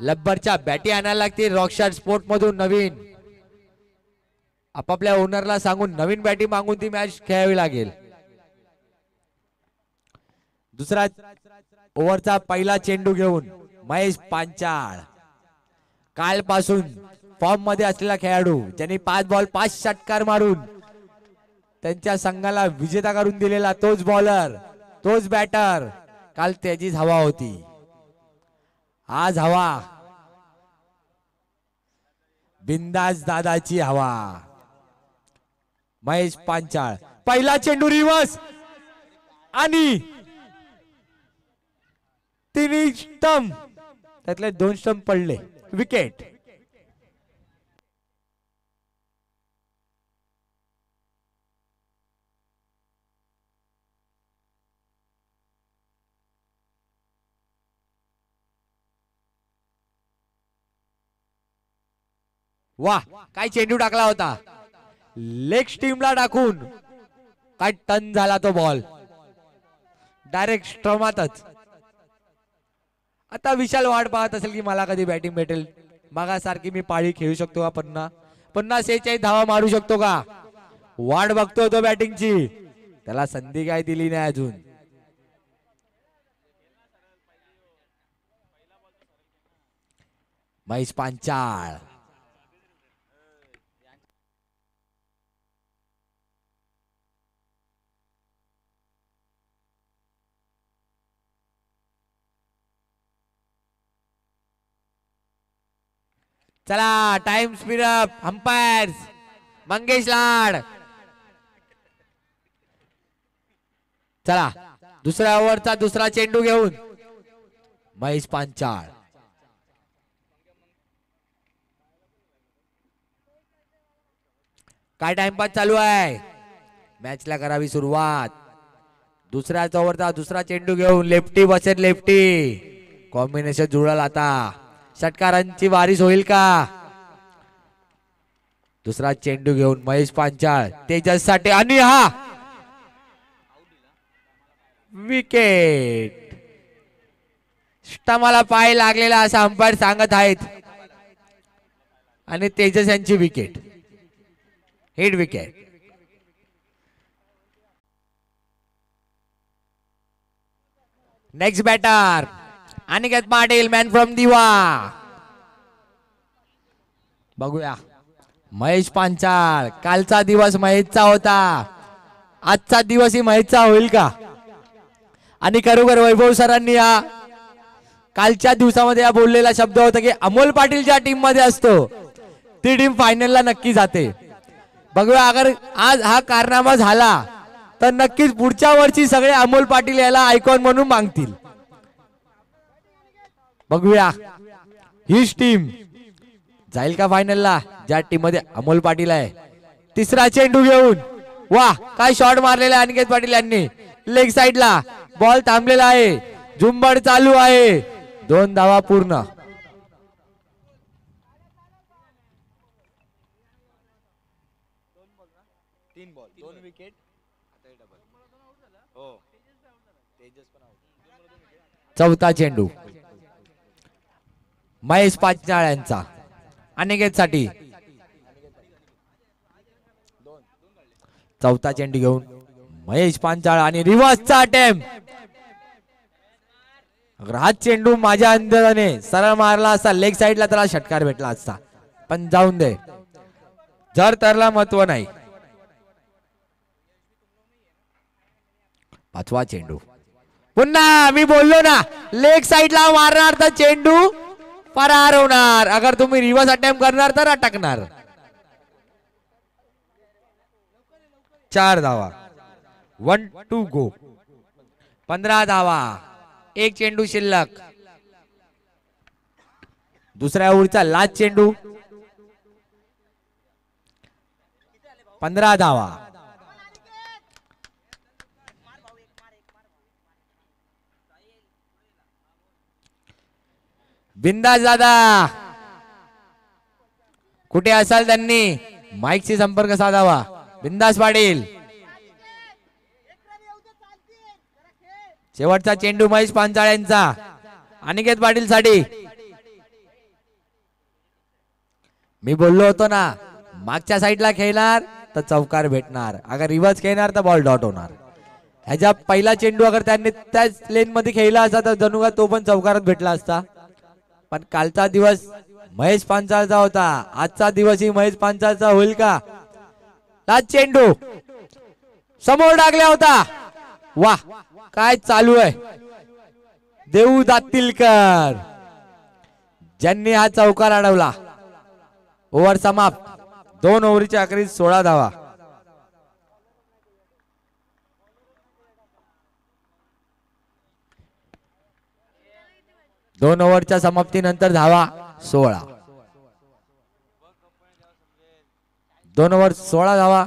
लब्बरच्या बॅटी आणायला लागतील. रॉकशॉट स्पोर्ट मधून नवीन. आपापल्या ओनरला सांगून नवीन बॅटी मागून ती मॅच खेळावी लागेल. दुसरा ओव्हरचा पहिला चेंडू घेऊन महेश पांचाळ. कालपासून फॉर्ममध्ये असलेला खेळाडू ज्यांनी पाच बॉल पाच षटकार मारून त्यांच्या संघाला विजेता करून दिलेला तोच बॉलर तोच बॅटर काल त्याचीच हवा होती. आज हवा. बिंदास दादाची हवा. महेश पांचाळ. पहिला चेंडू रिवर्स आणि तिन्ही स्टंप त्यातले दोन स्टंप पडले. विकेट वा काय चेंडू टाकला होता. लेग स्टीमला टाकून काय टन झाला तो बॉल डायरेक्ट स्ट्रमातच आता विशाल वाट पाहत असेल की मला कधी बॅटिंग भेटेल. मागासारखी मी पाळी खेळू शकतो का पन्ना? पन्नास सेहेचाळीस धावा मारू शकतो का? वाट बघतो तो बॅटिंगची त्याला संधी काय दिली नाही अजून. महेश पांचाळ. चला time speed up umpires Mangesh Lad. चला दुसऱ्या ओव्हरचा दुसरा चेंडू घेऊन. महेश पांचाळ. काय टाइमपास चालू आहे? मॅचला करावी सुरुवात. दुसऱ्याच ओव्हरचा दुसरा चेंडू घेऊन लेफ्टी बसेल लेफ्टी कॉम्बिनेशन जुळल आता. षटकारांची वारीस होईल का? दुसरा चेंडू घेऊन महेश पांचाळ तेजससाठी आणि हा विकेट स्टमाला पाय लागलेला असा अंपायर सांगत आहेत. आणि तेजस यांची wicket hit wicket next batter Aniket Patil man from Diva बघूया. महेश पांचाळ कालचा दिवस महेशचा होता. आजचा दिवस ही महेशचा होईल का? आणि खरोखर वैभव सरांनी या कालच्या दिवसामध्ये या बोललेला शब्द होता की अमोल पाटील ज्या टीममध्ये असतो. ती टीम फायनलला नक्की जाते. बघूया अगर आज हा कारनामा झाला तर नक्कीच पुढच्या वर्षी सगळे अमोल पाटील याला आयकॉन म्हणून मागतील बघूया. हीच टीम जाईल का फायनलला ज्या टीममध्ये अमोल पाटील आहे. तिसरा चेंडू घेऊन. वा काय शॉट मारलेला आहे अनिकेत पाटील यांनी. लेग साइडला बॉल थांबलेला आहे. झुंबड चालू आहे. दोन धावा पूर्ण. हो. चौथा चेंडू. महेश पाचनाळ यांचा अनिकेत साठी चौथा चेंडू घेऊन महेश पांचाळ आणि रिवर्सचा अटेम्प अगर हा चेंडू माझ्या अंदाजाने सरळ मारला असता लेग साईडला त्याला षटकार भेटला असता. पण जाऊन दे. जर तरला महत्त्व नाही. पाचवा चेंडू. पुन्हा मी बोललो ना लेग साईडला मारणार तर चेंडू फरार होणार अगर तुम्ही रिव्हर्स अटेम्प्ट करणार तर अटकणार. चार धावा. वन टू गो पंधरा धावा. एक चेंडू शिल्लक. दुसऱ्या ओव्हरचा लाच चेंडू. पंधरा धावा. बिंदास दादा. कुठे असाल त्यांनी? माईकशी संपर्क साधावा. बिंदास पाटील. शेवटचा चेंडू महेश पांचाळ्यांचा अनिकेत पाटील साठी मी बोललो होतो ना मागच्या साईडला खेळणार तर चौकार भेटणार. अगर रिव्हर्स खेळणार तर बॉल डॉट होणार. ह्याच्या पहिला चेंडू अगर त्यांनी त्याच लेन मध्ये खेळला असता तर जणू का तो पण चौकारात भेटला असता. पण कालचा दिवस महेश पांचाळचा होता. आजचा दिवसही महेश पांचाळचा होईल का? लाज चेंडू. समोर टाकला होता. वा काय चालू आहे. देऊ दातीलकर. ज्यांनी हा चौकार अडवला. ओव्हर समाप्त. दोन ओव्हरीच्या अखेरीत सोळा धावा. दोन ओव्हरच्या समाप्तीनंतर धावा सोळा. दोन ओव्हर सोळा धावा.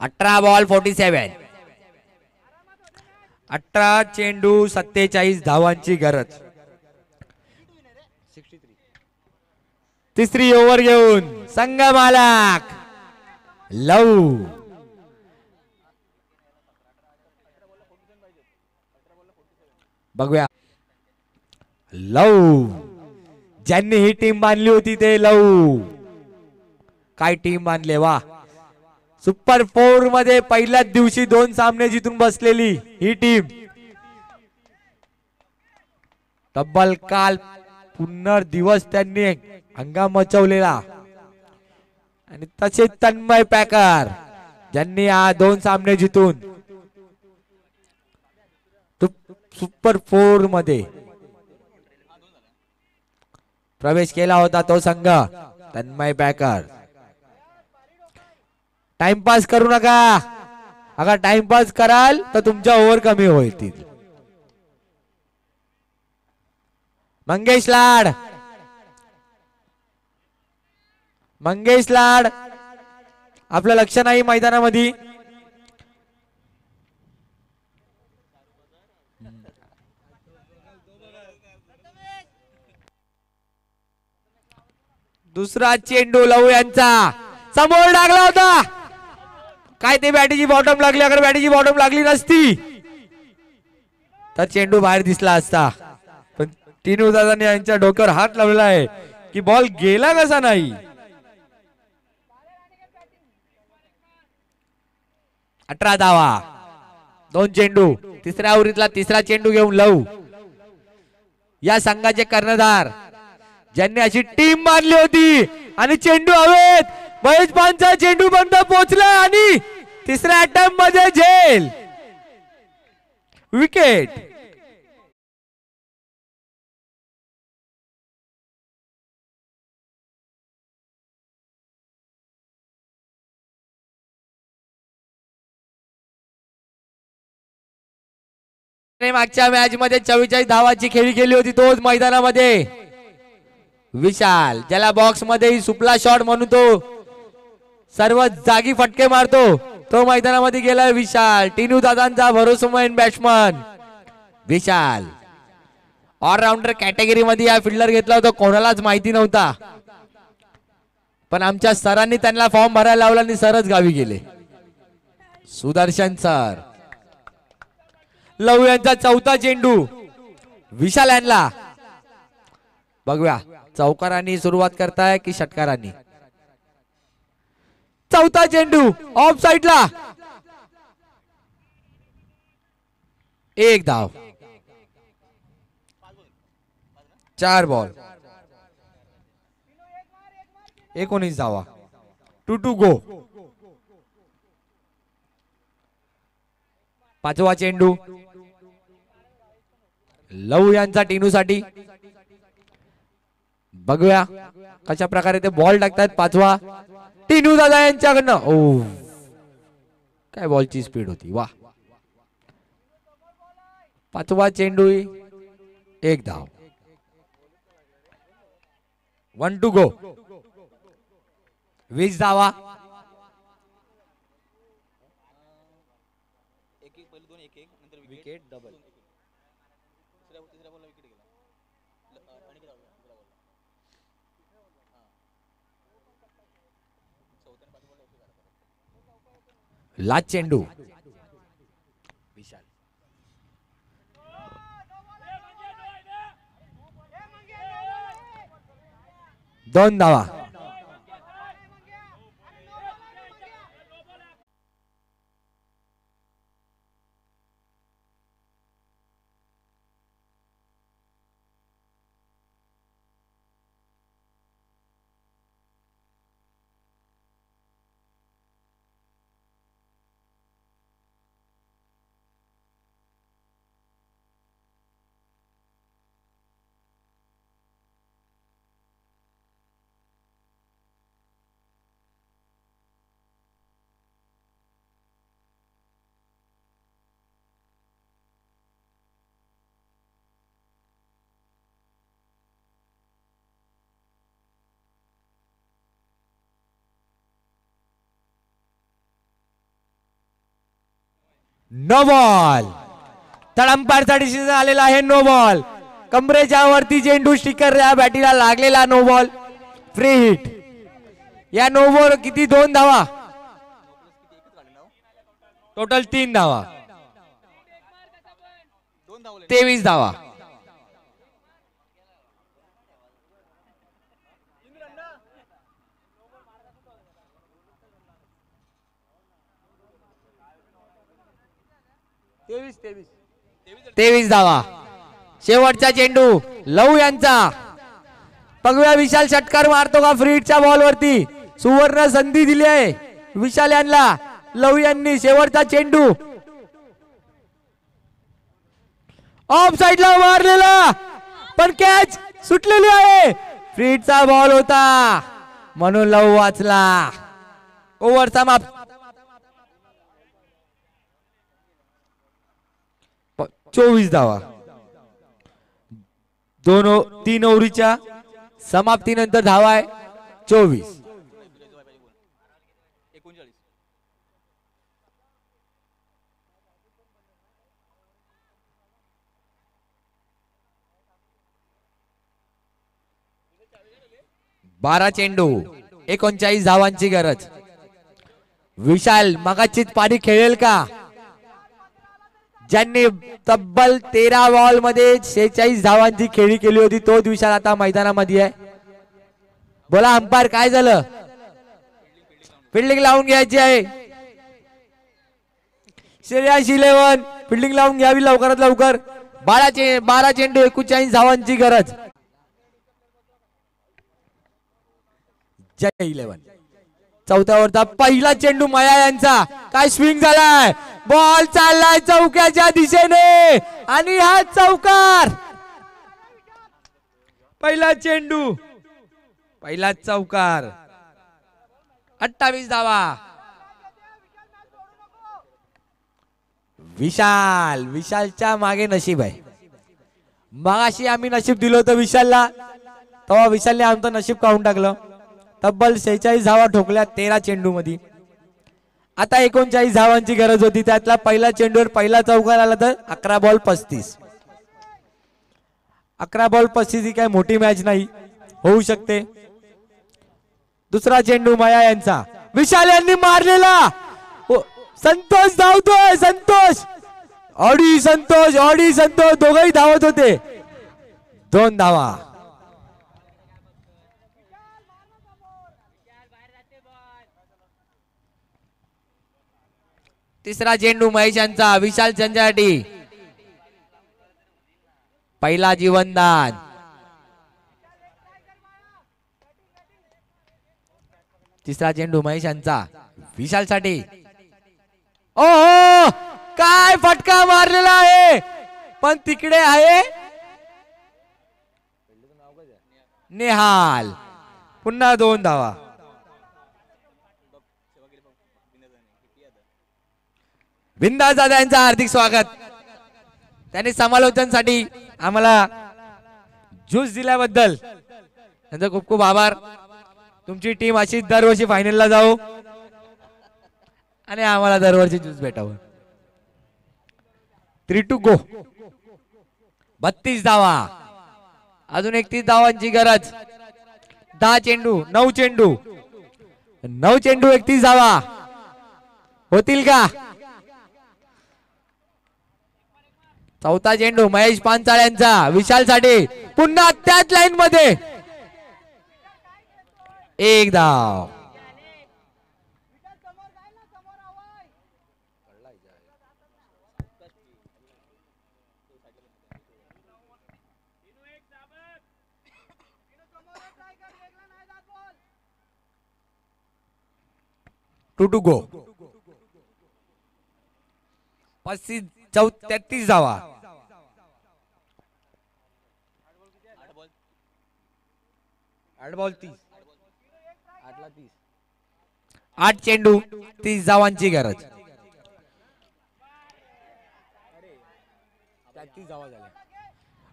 अठरा बॉल फोर्टी सेवन अठरा चेंडू सत्तेचाळीस धावांची गरज. तिसरी ओव्हर घेऊन संघ मालक लव. बघूया. लव. ज्यांनी ही टीम बांधली होती ते लव. काय टीम बांधले? वा. सुपर फोरमध्ये पहिल्याच दिवशी दोन सामने जिथून बसलेली ही टीम. तब्बल काल पुनर्दिवस दिवस त्यांनी हंगाम मचवलेला. आणि तसेच तन्मय पॅकर ज्यांनी हा दोन सामने जिथून सुपर फोरमध्ये प्रवेश केला होता तो संघ तन्मय पॅकर. टाइमपास करू नका. अगर टाइमपास कराल तर तुमच्या ओव्हर कमी होईल मंगेश लाड. मंगेश लाड. आपलं लक्ष नाही मैदानामध्ये. दुसरा चेंडू लवू यांचा. समोर टाकला होता. काय ते बॅटीची बॉटम लागली? अगर बॅटीची बॉटम लागली नसती. तर चेंडू बाहेर दिसला असता. पण तीन दादांनी यांच्या डोक्यावर हात लावलेला आहे की बॉल गेला कसा नाही? अठरा धावा. दोन चेंडू. तिसऱ्या आवरीतला तिसरा चेंडू घेऊन लव. या संघाचे कर्णधार ज्यांनी अशी टीम बांधली होती आणि चेंडू हवेत. महेश पानचा चेंडू बंद पोहोचला आणि तिसऱ्या अटेम्प्टमध्ये झेल. विकेट मागच्या मॅच मध्ये चव्वेचाळीस धावाची खेळी केली होती तोच मैदानामध्ये. विशाल ज्याला बॉक्समध्ये सुपला शॉट म्हणून तो सर्व जागी फटके मारतो. तो मैदानामध्ये गेला विशाल. टिनू दादांचा भरोसमैन batsman Vishal. All rounder category मध्ये या फिल्डर घेतला होता. कोणालाच माहिती नव्हता. पण आमच्या सरांनी त्यांना फॉर्म भरायला लावला आणि सरच गावी गेले. सुदर्शन सर. लव यांचा चौथा चेंडू. विशाल यांना. बघूया. चौकारांनी सुरुवात करताय की षटकारांनी? चौथा चेंडू ऑफ साइडला एक धाव. चार बॉल एकोणीस धावा. टू टू गो पाचवा चेंडू. लव यांचा टीनूसाठी. बघूया कशा प्रकारे ते बॉल टाकतात पाचवा. टिनू दादा यांच्याकडनं. ओ. काय बॉलची स्पीड होती. वा. पाचवा चेंडू एक धाव. वन टू गो वीस धावा एक एक पहिले दोन एक एक नंतर विकेट डबल तिसऱ्या तिसऱ्या बॉलला विकेट गेला ल- अं, आणि किती धावला? दुसऱ्या ball ला. हा. चौथ्या आणि पाचव्या ball ला एक झाला. लाच चेंडू. दोन धावा. नो बॉल तर अंपायरचा डिसिजन आलेला आहे नो बॉल कमरेच्या वरती चेंडू स्टिकर या बॅटीला लागलेला नो बॉल फ्री हिट या नो बॉल किती? दोन धावा. टोटल तीन धावा. तेवीस धावा. तेवीस तेवीस. तेवीस धावा. शेवटचा चेंडू लव यांचा. बघूया विशाल षटकार मारतो का फ्रीडच्या बॉल वरती सुवर्ण संधी दिली आहे विशाल यांना. लव यांनी शेवटचा चेंडू. ऑफ साइडला मारलेला. पण कॅच सुटलेली आहे. फ्रीडचा बॉल होता. म्हणून लव वाचला. ओव्हरचा माप चोवीस धावा. दोन तीन ओव्हरीच्या समाप्तीनंतर धावा आहे. चोवीस. बारा चेंडू एकोणचाळीस धावांची गरज. विशाल मगाचीच पाणी खेळेल का? ज्यांनी तब्बल तेरा बॉलमध्ये शेहेचाळीस धावांची खेळी केली होती तो दिवसात आता मैदानामध्ये आहे. बोला अंपायर काय झालं? फिल्डिंग लावून घ्यायची आहे. श्रेयास इलेव्हन फिल्डिंग लावून घ्यावी लवकरात लवकर. बारा चे बारा चेंडू एकोणचाळीस धावांची गरज. जय इलेव्हन चौथ्या वरचा पहिला चेंडू माया यांचा. काय स्विंग झालाय? बॉल चाललाय चौक्याच्या दिशेने. आणि हा चौकार. पहिला चेंडू. पहिला चौकार. अठ्ठावीस धावा. विशाल. विशालच्या मागे नशीब आहे. मगाशी आम्ही नशीब दिलं होतं विशालला. तेव्हा विशालने आमचं नशीब काढून टाकलं. तब्बल सेहेचाळीस धावा ठोकल्या तेरा चेंडू मध्ये आता एकोणचाळीस धावांची गरज होती. त्यातला पहिला चेंडूवर पहिला चौकार आला तर अकरा बॉल पस्तीस. अकरा बॉल पस्तीस ही काय मोठी मॅच नाही. होऊ शकते. दुसरा चेंडू माया यांचा. विशाल यांनी मारलेला. संतोष धावतोय संतोष. ऑडी संतोष ऑडी संतोष. दोघही धावत होते. दोन धावा. तिसरा चेंडू महेश यांचा विशाल त्यांच्यासाठी पहिला जीवनदान. तिसरा चेंडू महेश यांचा विशाल साठी ओ हो, काय फटका मारलेला आहे? पण तिकडे आहे नेहाल. पुन्हा दोन धावा. बिंदास दादा यांचं हार्दिक स्वागत. त्यांनी समालोचनसाठी आम्हाला ज्यूस दिल्याबद्दल त्यांचा खूप खूप आभार. तुमची टीम अशीच दरवर्षी फायनलला जाऊ आणि आम्हाला दरवर्षी ज्यूस भेटावं. थ्री टू गो बत्तीस धावा. अजून एकतीस धावांची गरज. दहा चेंडू नऊ चेंडू. नऊ चेंडू एकतीस धावा. होतील का? चौथा चेंडू महेश पांचाळ यांचा. विशाल साठी पुन्हा त्याच लाईन मध्ये. एक धाव टू टू गो पस्तीस चौ तेहतीस धावा आठ बॉल तीस. आठला तीस. आठ चेंडू तीस धावांची गरज.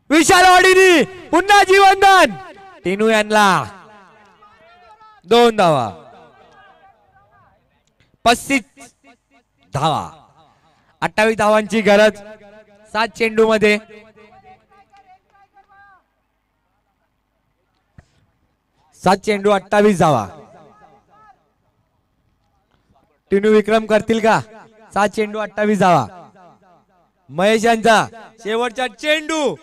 विशाल वाडीनी पुन्हा जीवनदान टिनू यांना दोन धावा. पस्तीस धावा. अठ्ठावीस धावांची गरज सात चेंडू मध्ये सात चेंडू अठ्ठावीस धावा. टिनू विक्रम करतील का? सात चेंडू अठ्ठावीस धावा. महेश यांचा शेवटचा चेंडू.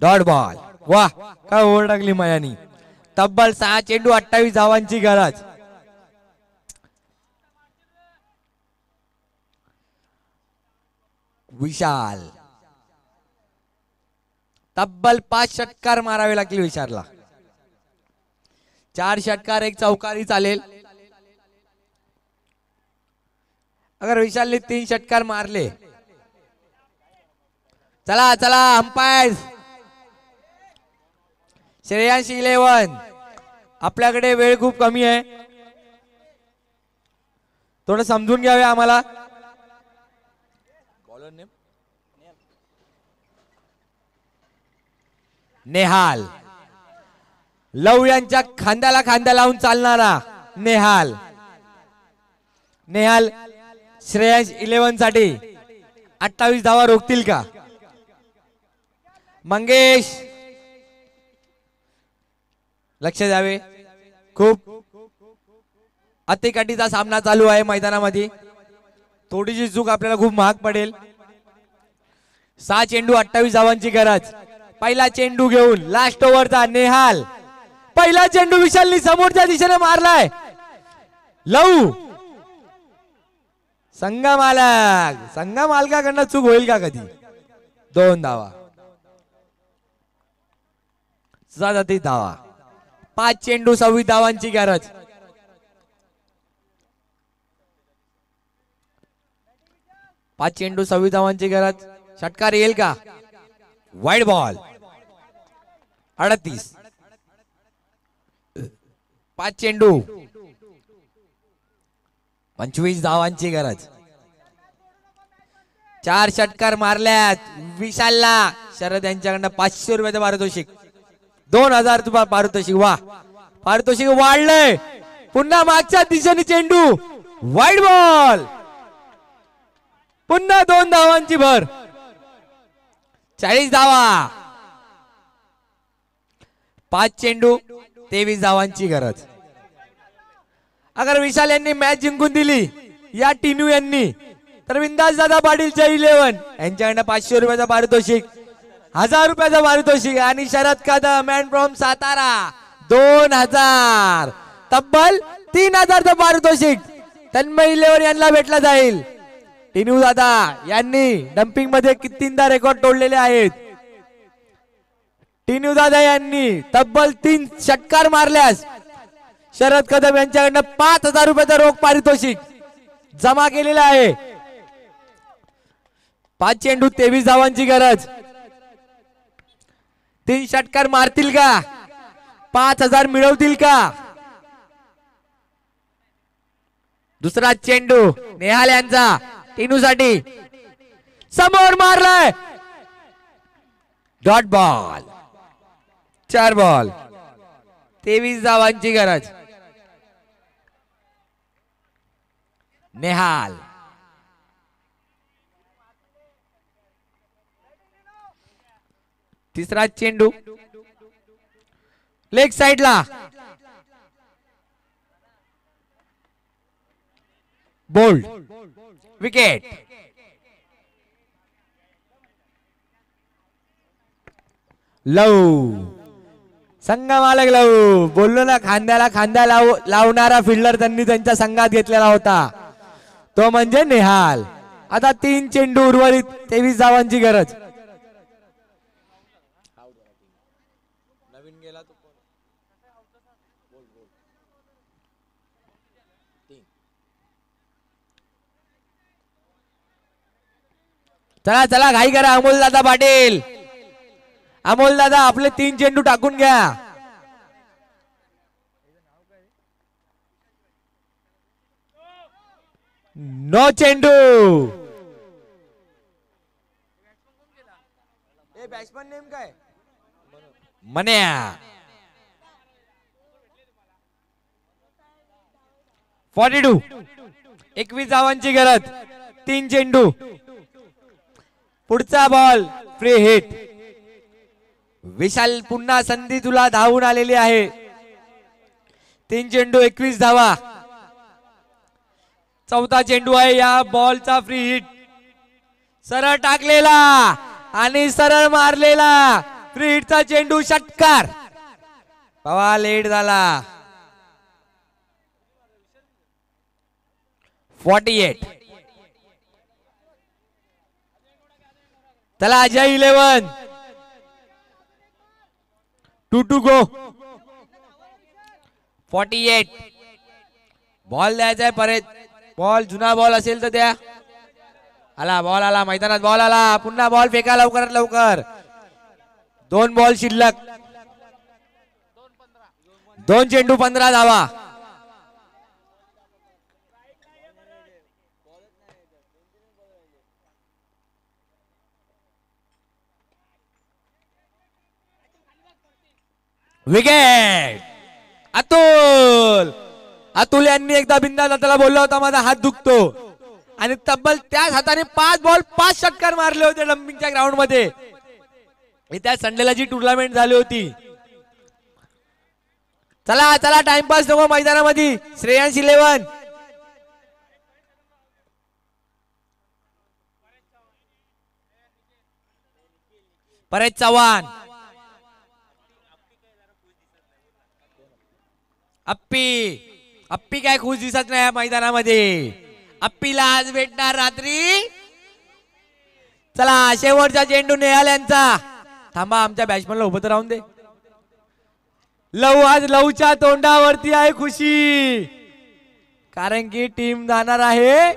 Dot ball. वा काय ओव्हर टाकली मयानी. तब्बल सहा चेंडू अठ्ठावीस धावांची गरज. विशाल. तब्बल पाच षटकार मारावे लागले विचारला. चार षटकार एक चौकारी चालेल. अगर विशालने तीन षटकार मारले. चला चला अंपायर श्रेयांश इलेवन आपल्याकडे वेळ खूप कमी आहे. थोडं समजून घ्यावे आम्हाला बॉलर नेम नेहाल. लव यांच्या खांद्याला खांदा लावून चालणारा नेहाल. नेहाल श्रेयांश इलेव्हनसाठी अठ्ठावीस धावा रोखतील का? मंगेश. लक्ष द्यावे. खूप. अतिकाठीचा सामना चालू आहे मैदानामध्ये. थोडीशी चूक आपल्याला खूप महाग पडेल. सहा चेंडू अठ्ठावीस धावांची गरज. पहिला चेंडू घेऊन लास्ट ओव्हरचा नेहाल. पहिला चेंडू विशालनी समोरच्या दिशेने मारलाय. लव संघ मालक संघ मालकाकडनं चूक होईल का कधी? दोन धावा. सदतीस धावा. पाच चेंडू सव्वीस धावांची गरज. पाच चेंडू सव्वीस धावांची गरज. षटकार येईल का? वाईट बॉल अडतीस. पाच चेंडू. पंचवीस धावांची गरज. चार षटकार मारल्यात. विशालला. शरद यांच्याकडनं पाचशे रुपयाचं पारितोषिक. दोन हजार रुपये पारितोषिक. वा. पारितोषिक वाढलंय. पुन्हा मागच्या दिशेने चेंडू. वाईट बॉल. पुन्हा दोन धावांची भर. चाळीस धावा. पाच चेंडू तेवीस धावांची गरज. अगर विशाल यांनी मॅच जिंकून दिली या टिनू यांनी तर विंदास दादा पाटील जय इलेव्हन यांच्याकडनं पाचशे रुपयाचा पारितोषिक हजार रुपयाचा पारितोषिक आणि शरद कदम मॅन फ्रॉम सातारा दोन हजार. तब्बल तीन हजारचं पारितोषिक. तन्मय इलेव्हन यांना भेटला जाईल. टिनू दादा यांनी डम्पिंगमध्ये कितींदा रेकॉर्ड तोडलेले आहेत? टिनू दादा यांनी तब्बल तीन षटकार मारल्यास शरद कदम यांच्याकडनं पाच हजार रुपयाचा रोख पारितोषिक जमा केलेला आहे. पाच चेंडू तेवीस धावांची गरज. तीन षटकार मारतील का? पाच हजार मिळवतील का? दुसरा चेंडू नेहाल यांचा टिनू साठी समोर मारलाय. Dot ball. चार बॉल. तेवीस धावांची गरज. नेहाल. तिसरा चेंडू. लेग साइडला बोल्ड. विकेट. लव. संघ मालक लव बोललो ना खांद्याला खांद्या लाव लावणारा फिल्डर त्यांनी त्यांच्या संघात घेतलेला होता. तो म्हणजे नेहाल. आता तीन चेंडू उर्वरित तेवीस धावांची गरज. चला चला घाई करा अमोल दादा पाटील. अमोल दादा आपले तीन चेंडू टाकून घ्या. नो चेंडू. बॅट्समन नेम काय? मन्या. Forty two. एकवीस धावांची गरज. तीन चेंडू. पुढचा बॉल फ्री हिट विशाल पुन्हा संधी तुला धावून आलेली आहे. तीन चेंडू एकवीस धावा. चौथा चेंडू आहे या बॉलचा फ्री हिट सरळ टाकलेला आणि सरळ मारलेला. फ्री हिटचा चेंडू षटकार. पवा लेट झाला. फॉर्टी एट चला Ajay eleven two to go. Forty eight ball द्यायचा आहे परत. बॉल जुना बॉल असेल तर द्या. आला बॉल आला मैदानात बॉल आला. पुन्हा बॉल फेका लवकरात लवकर. दोन बॉल शिल्लक. दोन चेंडू पंधरा धावा. विकेट! अतुल! अतुल यांनी एकदा बिंदा त्याला बोलला होता माझा हात दुखतो. आणि तब्बल त्याच हाताने पाच बॉल पाच षटकार मारले होते डम्पिंगच्या ग्राउंडमध्ये त्या संडेला जी टुर्नामेंट झाली होती. चला चला टाइमपास नको मैदानामध्ये. श्रेयांश इलेव्हन. परेश चव्हाण. अप्पी अप्पी काय खुश दिसत नाही या मैदानामध्ये. अप्पीला आज भेटणार रात्री. चला शेवटचा चेंडू नेहाल यांचा. थांबा आमच्या बॅट्समॅनला उभं तर राहून दे. लव आज लवच्या तोंडावरती आहे खुशी. कारण की टीम जाणार आहे